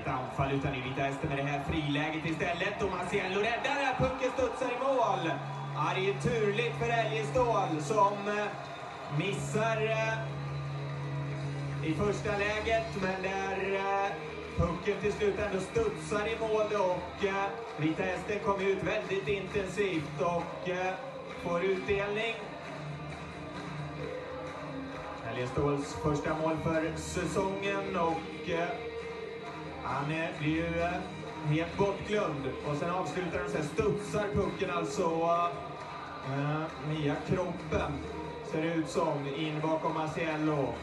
inget anfall utan i Vita Hästen med det här friläget istället. Och Marciello räddar där, pucken studsar i mål. Ja, det är turligt för Elgestål som eh, missar eh, i första läget, men där eh, pucken till slut ändå studsar i mål och Vita Hästen kommer ut väldigt intensivt och får utdelning. Elgeståls första mål för säsongen och han blir ju eh, helt bortglömd. Och sen avslutar han, sen studsar pucken alltså eh, via kroppen, ser det ut som, in bakom Marciello.